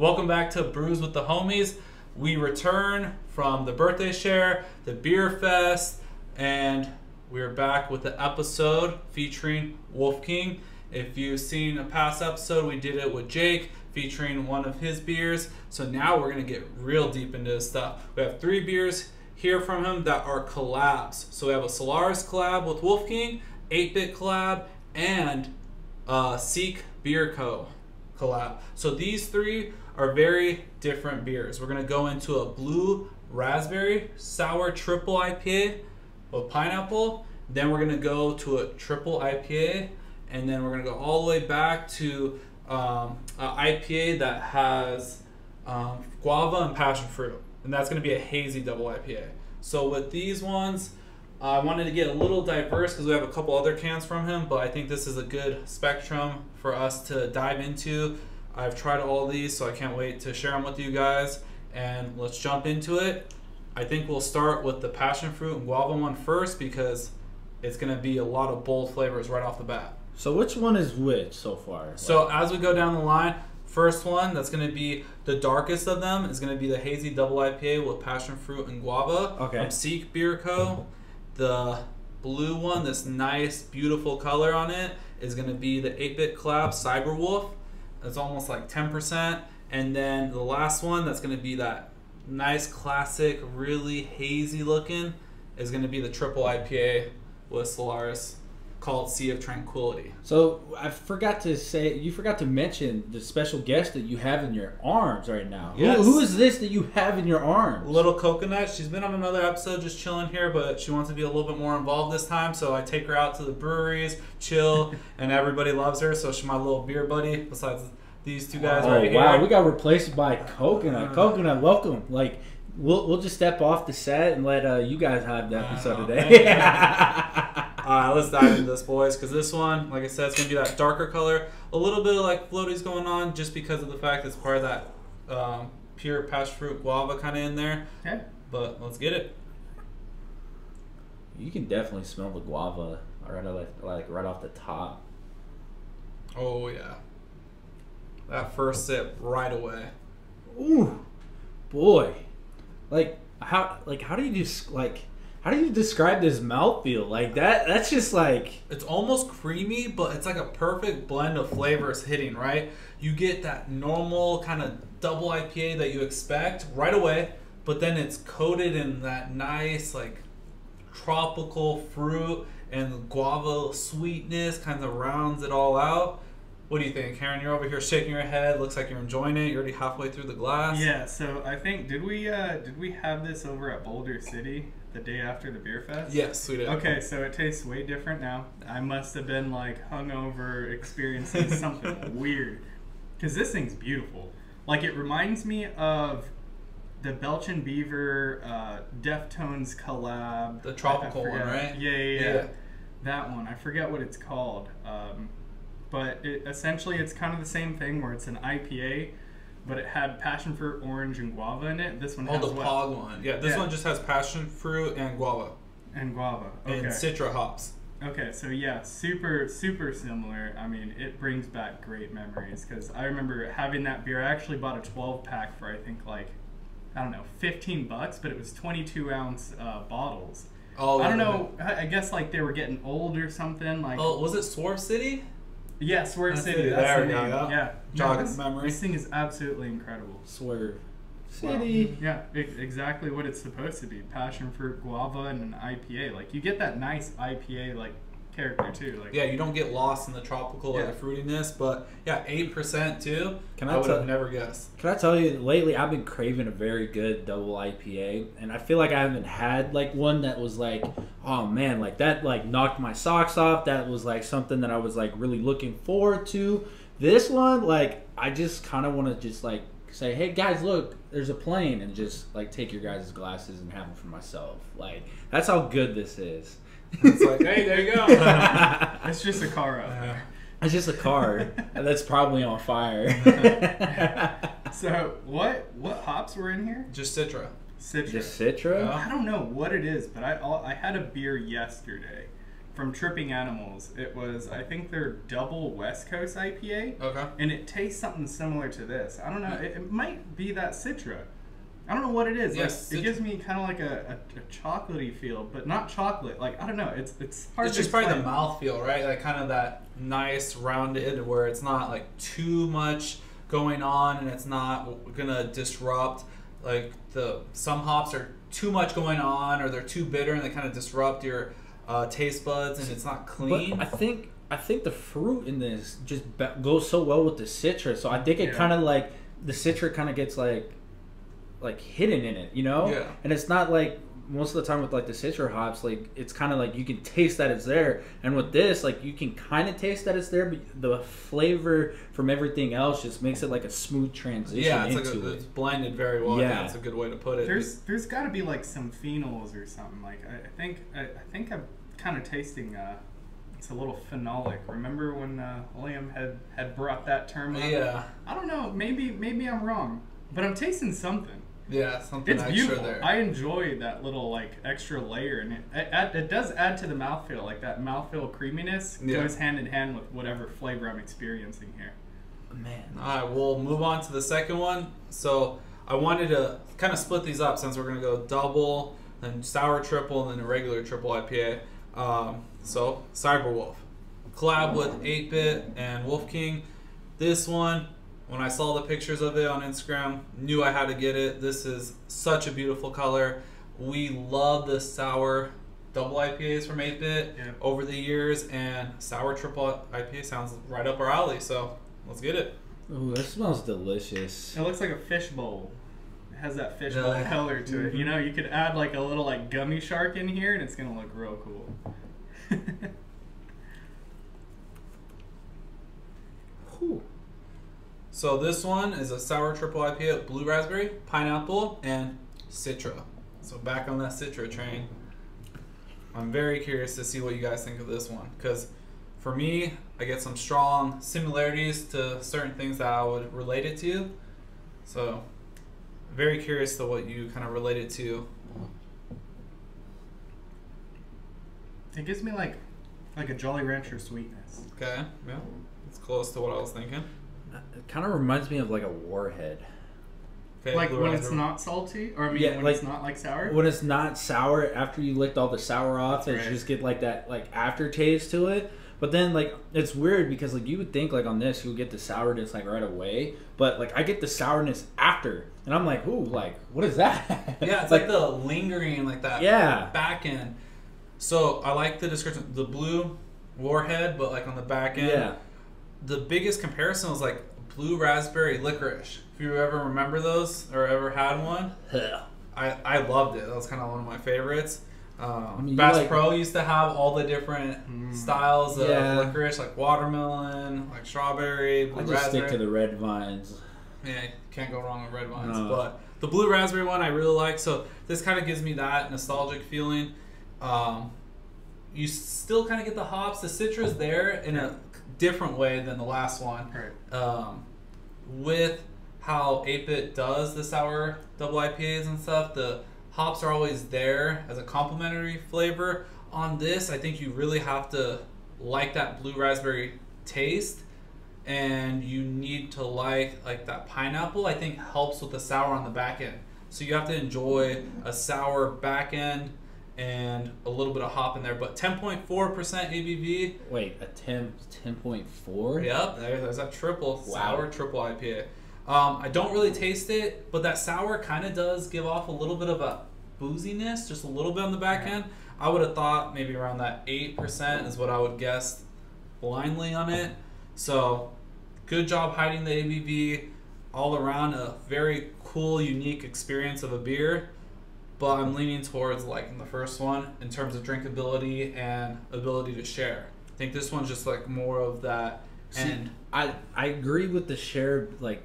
Welcome back to Brews with the Homies. We return from the birthday share, the beer fest, and we're back with the episode featuring Wolf King. If you've seen a past episode, we did it with Jake featuring one of his beers. So now we're gonna get real deep into his stuff. We have three beers here from him that are collabs. So we have a Solaris collab with Wolf King, 8-Bit collab, and uh, Seek Beer Co. collab. So these three are very different beers. We're gonna go into a blue raspberry sour triple IPA with pineapple. Then we're gonna go to a triple IPA, and then we're gonna go all the way back to um, an IPA that has um, guava and passion fruit, and that's gonna be a hazy double IPA. So with these ones, I wanted to get a little diverse because we have a couple other cans from him, but I think this is a good spectrum for us to dive into. I've tried all these, so I can't wait to share them with you guys. And let's jump into it. I think we'll start with the passion fruit and guava one first because it's going to be a lot of bold flavors right off the bat. So which one is which so far? So as we go down the line, first one that's going to be the darkest of them is going to be the hazy double IPA with passion fruit and guava Okay. from Seek Beer Co. The blue one, this nice, beautiful color on it, is going to be the 8-bit collab Cyberwolf. It's almost like 10%. And then the last one that's going to be that nice, classic, really hazy looking is going to be the triple IPA with Solaris called Sea of Tranquility. So I forgot to say you forgot to mention the special guest that you have in your arms right now. Who- who is this that you have in your arms? Little Coconut, she's been on another episode just chilling here, but she wants to be a little bit more involved this time. So I take her out to the breweries, chill, and everybody loves her. So she's my little beer buddy, besides these two guys oh right wow, here. we got replaced by Coconut. Uh. Coconut, welcome. Like we'll we'll just step off the set and let uh, you guys have the episode today. Alright, let's dive into this, boys, because this one, like I said, it's going to be that darker color. A little bit of like floaties going on just because of the fact it's part of that um, pure passion fruit guava kind of in there. Okay. But let's get it. you can definitely smell the guava right like, like right off the top. Oh, yeah. That first sip right away. Ooh, boy, like how like how do you just like how do you describe this mouthfeel like that? That's just like It's almost creamy, but it's like a perfect blend of flavors hitting, right? You get that normal kind of double IPA that you expect right away, but then it's coated in that nice, like, tropical fruit and guava sweetness kind of rounds it all out. What do you think, Heron? You're over here shaking your head. Looks like you're enjoying it. You're already halfway through the glass. Yeah, so I think did we uh did we have this over at Boulder City the day after the beer fest? Yes, we did. Okay, so it tastes way different now. I must have been like hungover, experiencing something weird. Cause this thing's beautiful. Like it reminds me of the Belching Beaver uh, Deftones collab. The tropical one, right? Yeah, yeah, yeah, Yeah. That one. I forget what it's called. Um, but it, essentially, it's kind of the same thing where it's an IPA, but it had passion fruit, orange, and guava in it. This one Oh, has the what? Pog one. Yeah, this Yeah. one just has passion fruit and guava and guava. Okay. and citra hops. Okay, so yeah, super, super similar. I mean, it brings back great memories because I remember having that beer. I actually bought a 12 pack for I think like, I don't know, 15 bucks, but it was 22 ounce uh, bottles. Oh, I don't know. I I guess like they were getting old or something. Like, Oh, was it Swerve City? Yeah, Swerve That's City. it. That's There the we name. yeah. Yeah, Jogging this, memory. This thing is absolutely incredible. swerve Wow. city. Yeah, exactly what it's supposed to be. Passion fruit, guava, and an IPA. Like you get that nice IPA like character too. Like Yeah, you don't get lost in the tropical or the fruitiness, but yeah, eight percent too. Can I I would tell- have never guessed. Can I tell you, lately I've been craving a very good double IPA, and I feel like I haven't had like one that was like, oh man, like that like knocked my socks off. That was like something that I was like really looking forward to. This one, like, I just kind of want to just like say, hey guys, look, there's a plane, and just like take your guys' glasses and have them for myself. Like, that's how good this is. It's like, hey, there you go. it's just a car out there. It's just a car that's probably on fire. So what what hops were in here? Just Citra. Citra. Just Citra? Yeah. I don't know what it is, but I I had a beer yesterday from Tripping Animals. It was I think their double West Coast IPA, Okay. and it tastes something similar to this. I don't know. It, it might be that Citra. I don't know what it is. Yeah, like, it gives me kind of like a, a, a chocolatey feel, but not chocolate. Like I don't know. It's it's hard. It's to just probably the mouth feel, right? Like kind of that nice rounded where it's not like too much going on and it's not gonna disrupt like the some hops are too much going on or they're too bitter and they kind of disrupt your uh, taste buds and it's not clean. But I think I think the fruit in this just be- goes so well with the citrus. So I think it Yeah. kind of like the citrus kind of gets like like hidden in it, you know? Yeah. And it's not like most of the time with like the citra hops, like it's kind of like you can taste that it's there, and with this, like you can kind of taste that it's there, but the flavor from everything else just makes it like a smooth transition yeah, it's like a, it. it's blended very well. Yeah, Yeah. that's a good way to put it. There's there's got to be like some phenols or something. Like I, I think I, I think I'm kind of tasting. Uh, it's a little phenolic. Remember when uh, Liam had had brought that term up? yeah, I don't know. Maybe maybe I'm wrong, but I'm tasting something. yeah, something It's extra beautiful. there. I enjoy that little like extra layer, and it, it, it does add to the mouthfeel. Like that mouthfeel creaminess Yeah. goes hand in hand with whatever flavor I'm experiencing here. Man, All right, we'll move on to the second one. So I wanted to kind of split these up since we're gonna go double, then sour triple, and then a regular triple IPA. Um, so Cyberwolf, collab with 8-Bit and Wolf King. This one, when I saw the pictures of it on Instagram, knew I had to get it. This is such a beautiful color. We love the sour double IPAs from 8-Bit Yeah. over the years, and sour triple IPA sounds right up our alley. So let's get it. ooh, that smells delicious. It looks like a fish bowl. It has that fish bowl Yeah. color to it. You mm-hmm. know, you could add like a little like gummy shark in here, and it's gonna look real cool. So this one is a sour triple IPA blue raspberry, pineapple, and citra. So back on that citra train. I'm very curious to see what you guys think of this one because for me, I get some strong similarities to certain things that I would relate it to. So very curious to what you kind of relate it to. it gives me like like a Jolly Rancher sweetness. Okay, yeah, it's close to what I was thinking. It kind of reminds me of like a warhead. Okay, like when it's not salty, or I mean Yeah, when like- it's not like sour. When it's not sour, after you licked all the sour off, That's it right. just get like that like aftertaste to it. But then like it's weird because like you would think like on this you would get the sourness like right away, but like I get the sourness after, and I'm like, ooh, like what is that? Yeah, it's like, the lingering, like that Yeah. back end. So I like the description, the blue warhead, but like on the back end. yeah, The biggest comparison was like blue raspberry licorice. If you ever remember those or ever had one, yeah. I, I loved it. That was kind of one of my favorites. Um, I mean, Bass like- Pro used to have all the different Mm. styles of Yeah. licorice, like watermelon, like strawberry, blue I just raspberry. stick to the red vines. Yeah, can't go wrong with red vines. No. But the blue raspberry one I really like. So this kind of gives me that nostalgic feeling. Um, you still kind of get the hops. The citrus there in a different way than the last one. Right. Um, with how 8-Bit does the sour double IPAs and stuff, the hops are always there as a complementary flavor. On this, I think you really have to like that blue raspberry taste and you need to like like that pineapple I think helps with the sour on the back end. So you have to enjoy a sour back end and a little bit of hop in there, but 10.4% ABV. Wait, a 10, 10.4? Yep, there, there's that triple Wow. sour triple IPA. Um, I don't really taste it, but that sour kind of does give off a little bit of a booziness, just a little bit on the back end. I would have thought maybe around that eight percent is what I would guess blindly on it. So, good job hiding the ABV. All around, a very cool, unique experience of a beer. But I'm leaning towards liking the first one in terms of drinkability and ability to share. I think this one's just like more of that See, end. I I agree with the share. Like,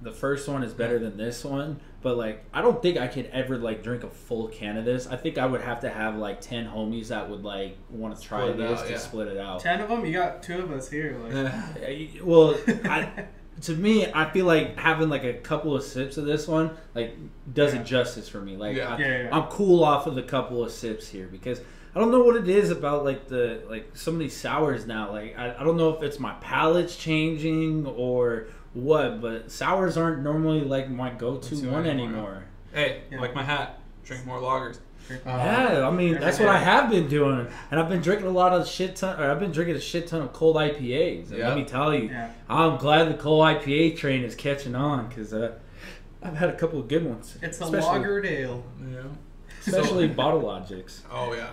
the first one is better than this one, but like I don't think I could ever like drink a full can of this. I think I would have to have like ten homies that would like want to try Split this out, to yeah. split it out. Ten of them. You got two of us here. Like, uh, Well, I, to me, I feel like having like a couple of sips of this one like does Yeah. it justice for me. Like, Yeah. I, Yeah, yeah. I'm cool off of the couple of sips here because I don't know what it is about like the like some of these sours now. Like I, I don't know if it's my palate's changing or what, but sours aren't normally like my go-to Go-to one anymore. anymore. Hey, Yeah. like my hat. Drink more lagers. Yeah, I mean that's what I have been doing, and I've been drinking a lot of shit ton. Or I've been drinking a shit ton of cold IPAs. And Yeah. let me tell you, Yeah. I'm glad the cold IPA train is catching on because uh, I've had a couple of good ones. It's a especially, lagered ale. Yeah. especially bottle logics. Oh yeah.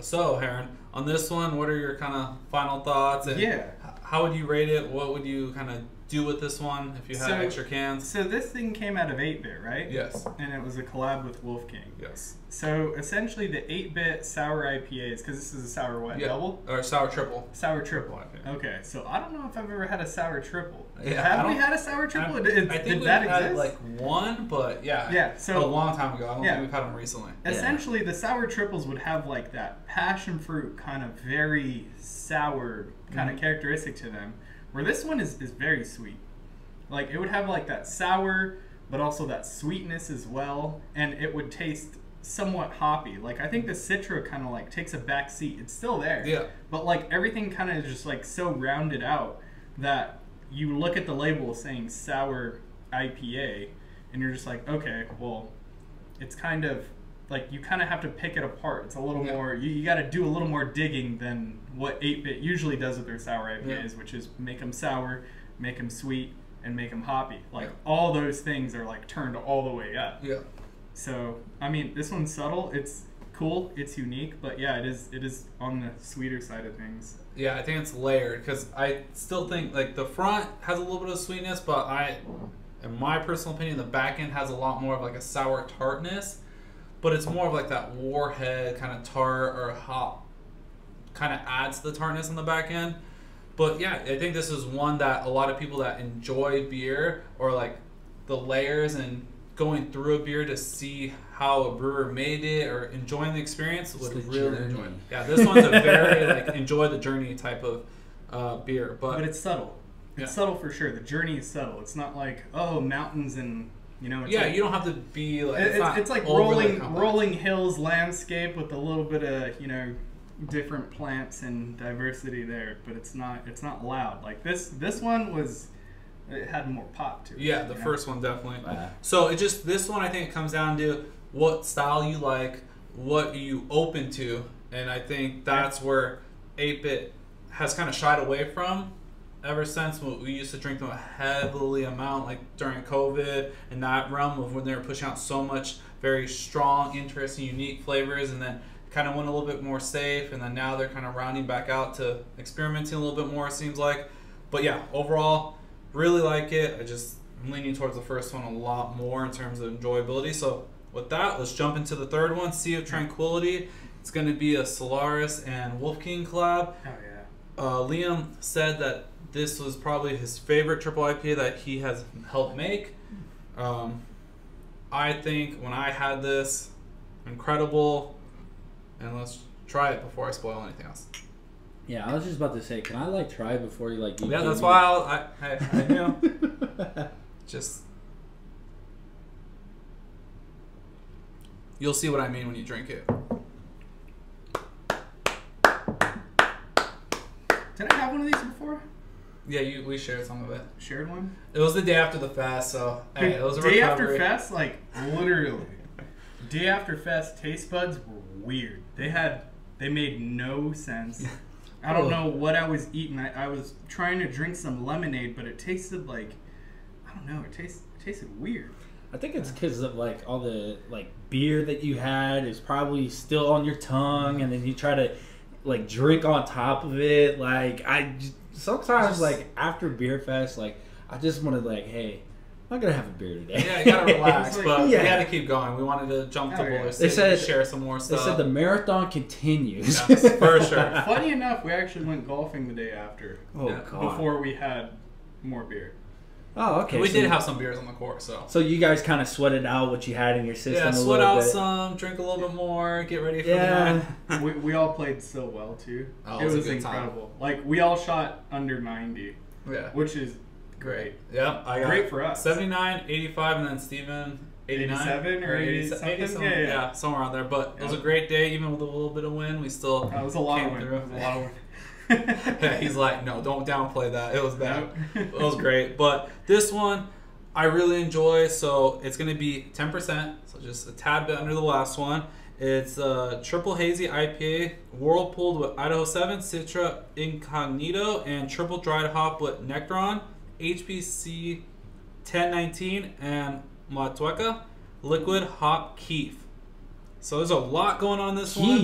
So Heron, on this one, what are your kind of final thoughts? And Yeah. How would you rate it? What would you kind of do with this one if you have So- extra cans? So this thing came out of 8-bit, right? Yes. And it was a collab with Wolf King. Yes. So essentially, the 8-bit sour IPAs, because this is a sour what Yeah. double, Or sour triple. sour triple. Okay, so I don't know if I've ever had a sour triple. Yeah, Have we had a sour triple? I, did, I think did that had exist? like one, but yeah. Yeah, so- a long time ago. I don't Yeah. think we've had them recently. Essentially, the sour triples would have like that passion fruit kind of very sour kind Mhm. of characteristic to them, where this one is, is very sweet. Like it would have like that sour, but also that sweetness as well, and it would taste somewhat hoppy. Like I think the Citra kind of like takes a back seat. It's still there, Yeah. but like everything kind of just like so rounded out that you look at the label saying sour IPA, and you're just like, okay, well, it's kind of like you kind of have to pick it apart. It's a little Yeah. more. You, you got to do a little more digging than what 8-bit usually does with their sour IPAs, which is make them sour, make them sweet, and make them hoppy. Like Yeah. all those things are like turned all the way up. Yeah. So I mean, this one's subtle. It's cool. It's unique, but yeah, it is. It is on the sweeter side of things. Yeah, I think it's layered because I still think like the front has a little bit of sweetness, but I, in my personal opinion, the back end has a lot more of like a sour tartness, but it's more of like that warhead kind of tart or hop, kind of adds the tartness on the back end. But yeah, I think this is one that a lot of people that enjoy beer or like the layers and going through a beer to see how a brewer made it or enjoying the experience would the really journey. enjoy it. Yeah, this one's a very like enjoy the journey type of uh, beer, but, But it's subtle. It's Yeah. subtle for sure. The journey is subtle. It's not like oh mountains and you know. It's yeah, like, you don't have to be like it's, It's, it's like rolling complex. rolling hills landscape with a little bit of you know different plants and diversity there, but it's not it's not loud like this. This one was it had more pop to it. Yeah, the know? first one definitely. Yeah. So it just this one I think it comes down to what style you like, what are you open to, and I think that's where 8-bit has kind of shied away from ever since we used to drink them a heavily amount like during COVID in that realm of when they were pushing out so much very strong, interesting, unique flavors and then kind of went a little bit more safe and then now they're kind of rounding back out to experimenting a little bit more it seems like. But yeah, overall really like it. I just I'm leaning towards the first one a lot more in terms of enjoyability. So with that, let's jump into the third one, Sea of Tranquility. It's going to be a Solaris and Wolf King collab. Oh yeah. Uh, Liam said that this was probably his favorite triple IPA that he has helped make. Um, I think when I had this, incredible. And let's try it before I spoil anything else. Yeah, I was just about to say, can I like try before you like? you Yeah, that's me- why I'll, I I, I knew. Just you'll see what I mean when you drink it. Did I have one of these before? Yeah, you we shared some of it. Shared one. It was the day after the fast, so hey, it was a day recovery. after fest, like literally, day after fest, taste buds were weird. They had they made no sense. I don't oh. know what I was eating. I, I was trying to drink some lemonade, but it tasted like I don't know. It tasted it tasted weird. I think it's because of like all the like beer that you had is probably still on your tongue, and then you try to like drink on top of it. Like I j- sometimes Just- like after beer fest, like I just wanted like, hey, I'm not gonna have a beer today. Yeah, you gotta relax, but Yeah. we had to keep going. We wanted to jump to yeah. Boulder They City, said- share some more stuff. They said the marathon continues. Yes, for sure. Funny enough, we actually went golfing the day after Oh Yeah, god. before we had more beer. Oh okay. we so, did have some beers on the court, so So you guys kind of sweated out what you had in your system. yeah, sweat little out bit. some, drink a little bit more, get ready for Yeah. the night. we, we all played so well too. Oh, it it was was good time. incredible. Like we all shot under ninety, yeah, which is great. Yeah, I got Great for us. 79, 85, and then Steven 89 87 or 80 something? something. Yeah, Yeah, yeah. somewhere around there. But it was a great day, even with a little bit of wind. We still That was a lot came of wind. through. It was a lot of wind. he's like, no, don't downplay that. It was bad. It was great. But this one, I really enjoy. So it's going to be 10%. So just a tad bit under the last one. It's a triple hazy IPA, whirlpooled with Idaho 7, Citra Incognito, and triple dried hop with Nectaron, HBC 1019, and Motueka, liquid hop Keef. So there's a lot going on this one.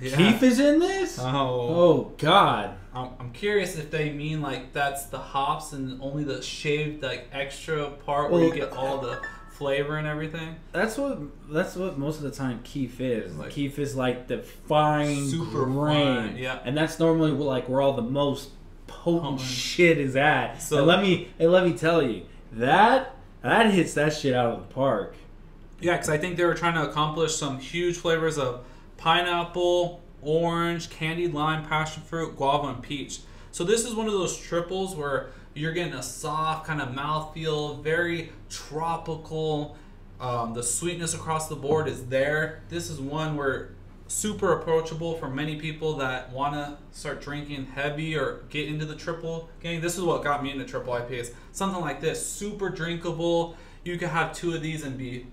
Yeah. Keith is in this? Oh. Oh God. I'm, I'm curious if they mean like that's the hops and only the shaved like extra part where you get all the flavor and everything. That's what that's what most of the time Keef is. Like- Keef is like the fine Super grain, fine, yeah. and that's normally like where all the most potent Potent. shit is at. So- and let me and let me tell you that that hits that shit out of the park. Yeah, because I think they were trying to accomplish some huge flavors of pineapple, orange, candied lime, passion fruit, guava, and peach. So this is one of those triples where you're getting a soft kind of mouthfeel, very tropical. Um, the sweetness across the board is there. This is one where super approachable for many people that want to start drinking heavy or get into the triple game. This is what got me into triple IPAs. Something like this, super drinkable. You could have two of these and be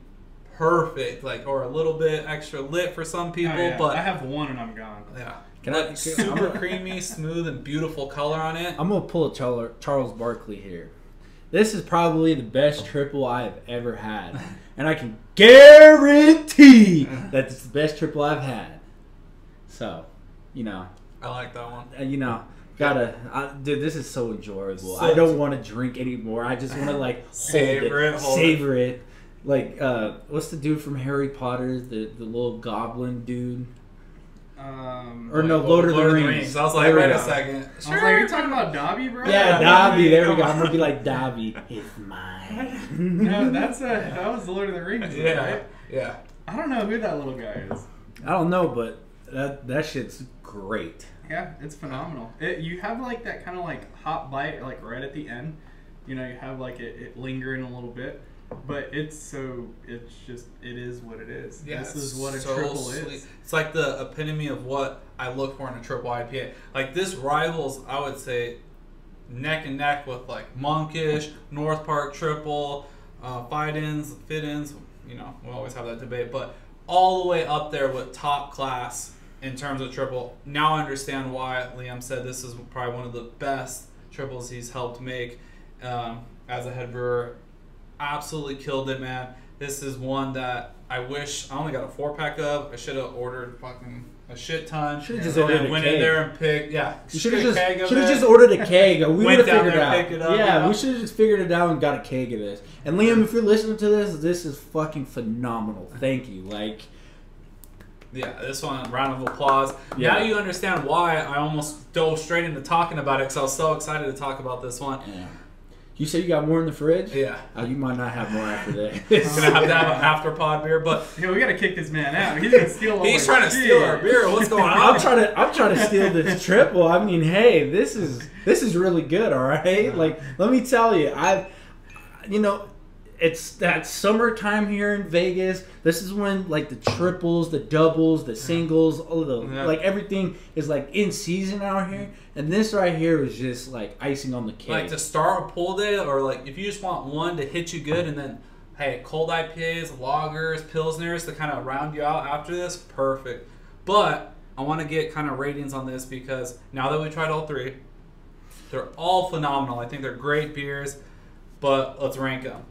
perfect, like or a little bit extra lit for some people, Oh, yeah. but I have one and I'm gone. yeah, Can I- Like, super creamy, smooth, and beautiful color on it. I'm gonna pull a Charles, Charles Barkley here. This is probably the best triple I have ever had, and I can guarantee that it's the best triple I've had. So, you know, I like that one. uh, you know, gotta, I, dude. This is so enjoyable. So- I don't want to drink anymore. I just want to like hold Savor it, hold savor it. Like, uh, what's the dude from Harry Potter? The the little goblin dude. Um, Or no, Lord of the Rings. I was like, There wait a go. second. I was like, you're talking about Dobby, bro? Yeah, Yeah, Dobby. There we go. I'm gonna be like Dobby. It's mine. No, that's a that was the Lord of the Rings. Yeah, right? yeah. I don't know who that little guy is. I don't know, but that that shit's great. Yeah, it's phenomenal. It, you have like that kind of like hot bite, like right at the end. You know, you have like it, it lingering a little bit, but it's so it's just it is what it is. Yeah, this is what a so triple sweet. is. It's like the epitome of what I look for in a triple IPA. Like this rivals, I would say, neck and neck with like Monkish, North Park Triple, uh, Fidens, Fidens. You know, we always have that debate, but all the way up there with top class in terms of triple. Now I understand why Liam said this is probably one of the best triples he's helped make um, as a head brewer. Absolutely killed it, man. This is one that I wish I only got a four pack of. I should have ordered fucking a shit ton. Should've just then ordered a went keg. in there and picked. Yeah, should have just should have just ordered a keg. We would have figured there it and out. up, yeah, yeah. we should have just figured it out and got a keg of this. And Liam, if you're listening to this, this is fucking phenomenal. Thank you. Like, Yeah, this one, round of applause. Yeah. Now you understand why I almost dove straight into talking about it because I was so excited to talk about this one. yeah. You said you got more in the fridge. Yeah, Oh, you might not have more after that. gonna have to have an after pod beer, but Yeah, we gotta kick this man out. He's gonna steal all he's our trying to steal our beer. What's going on? I'm trying to I'm trying to steal this triple. I mean, hey, this is this is really good, all right? Like, let me tell you, I've you know, it's that summertime here in Vegas. This is when like the triples, the doubles, the singles, all of the Yeah. like everything is like in season out here. And this right here was just like icing on the cake. Like to start a pool day, or like if you just want one to hit you good, and then hey, cold IPAs, lagers, pilsners to kind of round you out after this, perfect. But I want to get kind of ratings on this because now that we tried all three, they're all phenomenal. I think they're great beers, but let's rank them.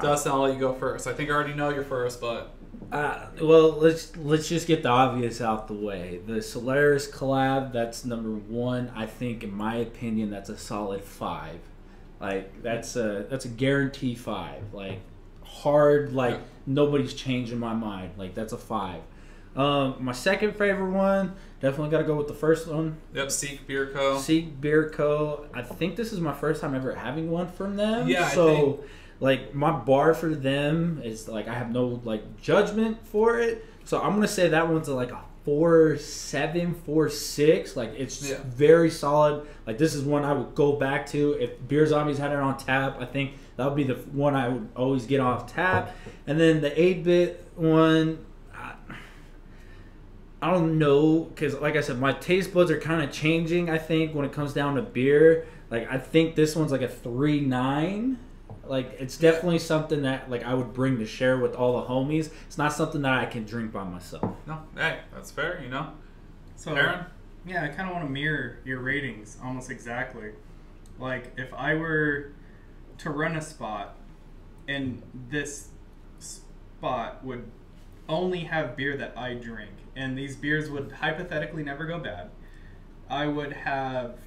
Dustin, I'll let you go first. I think I already know you're first, but Uh, well, let's let's just get the obvious out the way. The Solaris collab, that's number one. I think, in my opinion, that's a solid five. Like that's a that's a guarantee five. Like hard, like Yeah. nobody's changing my mind. Like that's a five. Um, my second favorite one, definitely got to go with the first one. yep, Seek Beer Co. Seek Beer Co. I think this is my first time ever having one from them. Yeah, I So, think- like, my bar for them is like I have no like judgment for it. So I'm gonna say that one's like a four seven, four six. Like it's Yeah. very solid. Like this is one I would go back to if Beer Zombies had it on tap. I think That would be the one I would always get off tap. And then the 8 bit one, I, I don't know, because like I said, my taste buds are kind of changing, I think, when it comes down to beer. Like, I think this one's like a 3 9. Like, it's definitely something that like I would bring to share with all the homies. It's not something that I can drink by myself. No, hey, that's fair. You know, So Heron. Yeah, I kind of want to mirror your ratings almost exactly. Like, if I were to run a spot and this spot would only have beer that I drink, and these beers would hypothetically never go bad, I would have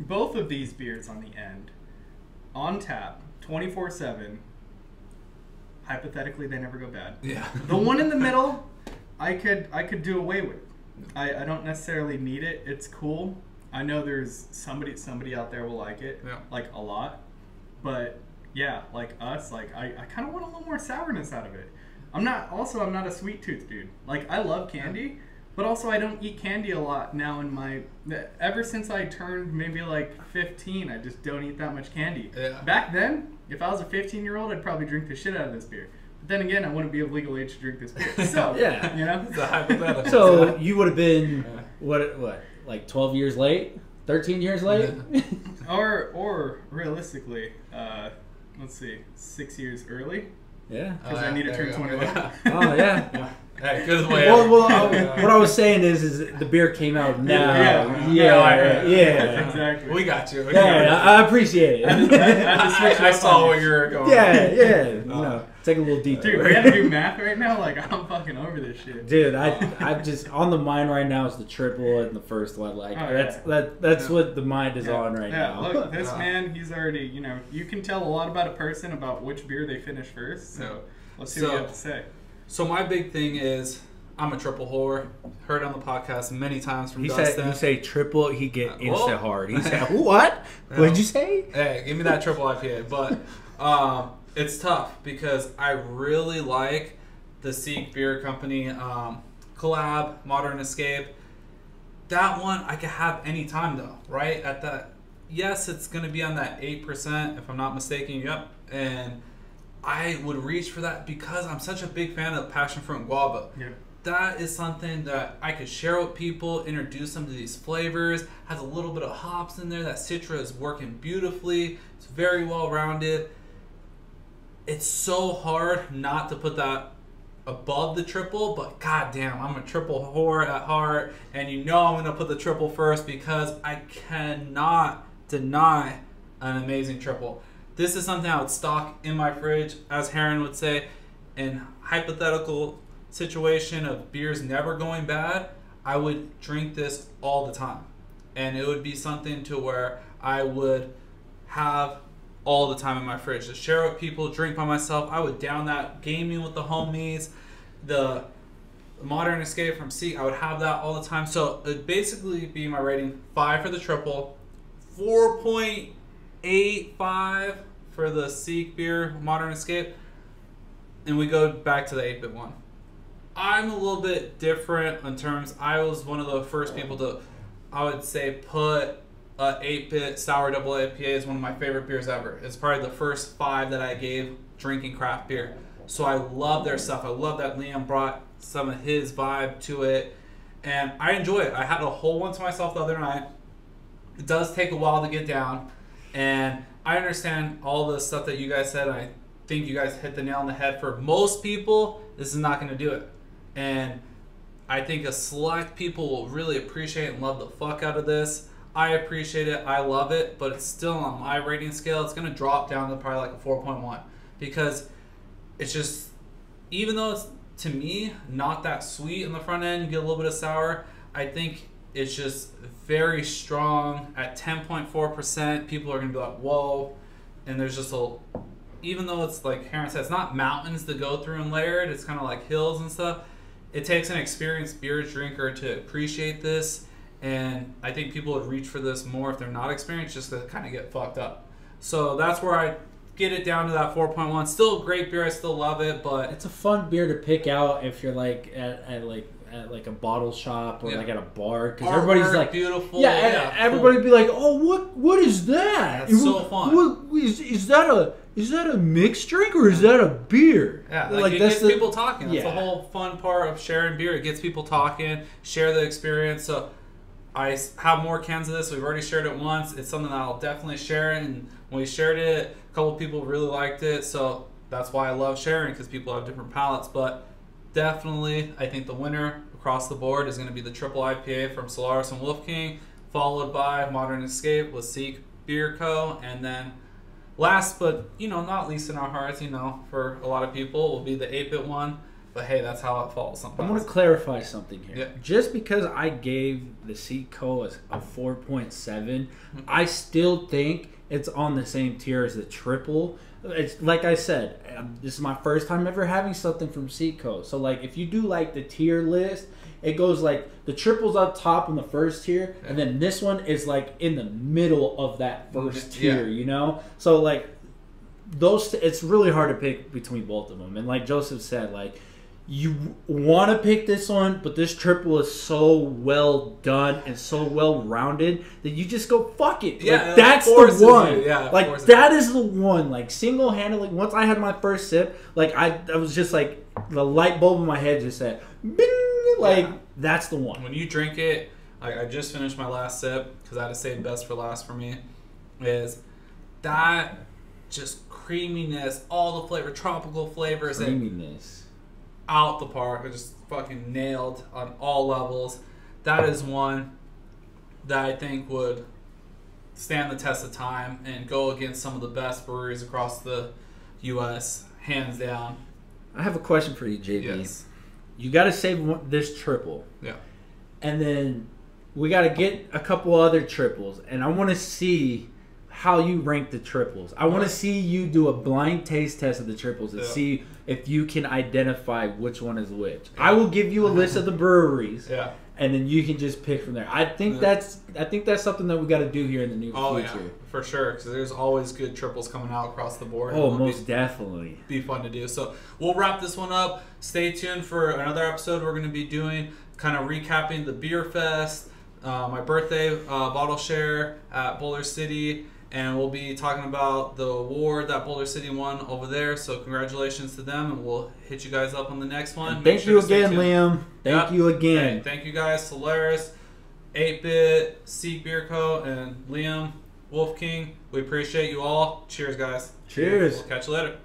both of these beers on the end on tap 24 7. Hypothetically, they never go bad. Yeah. The one in the middle, I could I could do away with. I, I don't necessarily need it. It's cool. I know there's somebody somebody out there will like it, Yeah. like a lot. But yeah, like us, like I, I kind of want a little more sourness out of it. I'm not also I'm not a sweet tooth dude. Like I love candy, but also I don't eat candy a lot now in my ever since I turned maybe like 15, I just don't eat that much candy. Yeah. Back then, if I was a 15 year old, I'd probably drink the shit out of this beer. But then again, I wouldn't be of legal age to drink this beer. So, Yeah. you know? It's a hypothetical. So you would have been Yeah. what what like twelve years late, thirteen years late. Or, or realistically, uh, let's see, six years early. yeah. because I need to turn you go. 21. Oh yeah. Yeah. Hey, good way. Well, well, I, what I was saying is, is the beer came out now. Yeah. Yeah, No, I- yeah, yeah. exactly. We got you. Yeah, I I appreciate I just- I- I it. I, I saw on where you. you were going. yeah, yeah. Uh, you know, take a little detour. Dude, we have to do math right now. Like, I'm fucking over this shit. Dude, I I'm just on the mind right now is the triple and the first one. Like Oh, that's yeah. that that's Yeah. what the mind is Yeah. on right yeah, now. look, this Yeah. man, he's already, you know, you can tell a lot about a person about which beer they finish first. So, let's see what So- you have to say. So my big thing is I'm a triple whore. Heard on the podcast many times from He Dustin. said you say triple, he get Uh, instant whoa. hard. He said what? What'd you say? Hey, give me that triple IPA. But um, it's tough because I really like the Seek Beer Company um, collab, Modern Escape. That one I could have any time though, right? At that, yes, it's gonna be on that eight percent if I'm not mistaken. Yep, and I would reach for that because I'm such a big fan of passion fruit and guava Yeah. that is something that I could share with people, introduce them to these flavors. Has a little bit of hops in there. That Citra is working beautifully. It's very well rounded. It's so hard not to put that above the triple, but goddamn, I'm a triple whore at heart, and you know I'm gonna put the triple first because I cannot deny an amazing triple. This is something I would stock in my fridge, as Heron would say, in hypothetical situation of beers never going bad, I would drink this all the time. And it would be something to where I would have all the time in my fridge to share with people, drink by myself. I would down that gaming with the homies, the modern escape from Seek. I would have that all the time. So it'd basically be my rating five for the triple, four point eight five for the Seek beer modern escape, and we go back to the eight bit one. I'm a little bit different in terms. I was one of the first people to, I would say, put a 8-bit sour double IPA is one of my favorite beers ever. It's probably the first five that I gave drinking craft beer. So I love their stuff. I love that Liam brought some of his vibe to it, and I enjoy it. I had a whole one to myself the other night. It does take a while to get down, and I understand all the stuff that you guys said. I think you guys hit the nail on the head. For most people, this is not going to do it, and I think a select people will really appreciate and love the fuck out of this. I appreciate it. I love it, but it's still on my rating scale. It's going to drop down to probably like a 4.1 because it's just, even though it's to me not that sweet in the front end, you get a little bit of sour. I think it's just very strong at 10.4%. People are going to be like, whoa. And there's just a, even though it's like Heron said, it's not mountains to go through and layered, it's kind of like hills and stuff. It takes an experienced beer drinker to appreciate this. And I think people would reach for this more if they're not experienced, just to kind of get fucked up. So that's where I get it down to that 4.1. Still a great beer. I still love it, but It's a fun beer to pick out if you're like at, at like at like a bottle shop or Yeah. like at a bar because everybody's like beautiful. yeah, cool. everybody be like oh what what is that That's so fun. what, is, is that a is that a mixed drink or is that a beer? Yeah, like, it gets the- people talking. That's the whole fun part of sharing beer. It gets people talking, share the experience. So I have more cans of this. We've already shared it once. It's something that I'll definitely share. And when we shared it, a couple people really liked it. So that's why I love sharing because people have different palates. But definitely, I think the winner across the board is going to be the triple IPA from Solaris and Wolf King, followed by Modern Escape with Seek Beer Co. And then last but you know not least in our hearts, you know, for a lot of people will be the 8-bit one. But hey, that's how it falls sometimes. I want to clarify something here. Yeah. Just because I gave the Seco a, a 4.7, mm-hmm. I still think it's on the same tier as the triple. It's like I said, um, this is my first time ever having something from Seco. So like, if you do like the tier list, it goes like the triples up top in the first tier, and then this one is like in the middle of that first Yeah. tier. You know, so like those it's really hard to pick between both of them and like joseph said like you want to pick this one but this triple is so well done and so well rounded that you just go fuck it. Yeah, like, that's the one. you, yeah, like that is the one. Like single-handedly once i had my first sip like i, I was just like the light bulb in my head just said bing. Like Yeah. that's the one. When you drink it, like I just finished my last sip because I had to save best for last for me, is that just creaminess, all the flavor, tropical flavors, and creaminess out the park. I just fucking nailed on all levels. That is one that I think would stand the test of time and go against some of the best breweries across the U.S. hands down. i have a question for you jb Yes. you got to save one, this triple Yeah. and then we got to get a couple other triples and i want to see how you rank the triples i want to see you do a blind taste test of the triples and Yeah. see if you can identify which one is which i will give you a list of the breweries Yeah. and then you can just pick from there i think Yeah. that's i think that's something that we got to do here in the near Oh future yeah, for sure. Because there's always good triples coming out across the board. oh would be- most definitely be fun to do. So we'll wrap this one up. Stay tuned for another episode. We're going to be doing kind of recapping the beer fest, uh, my birthday uh, bottle share at Boulder City, and we'll be talking about the award that Boulder City won over there. So congratulations to them, and we'll hit you guys up on the next one. And thank sure you again liam thank Yep. you Hey, again thank you guys, Solaris, 8-Bit, Seek Beer Co., and Liam, Wolf King. We appreciate you all. Cheers, guys. Cheers. We'll catch you later.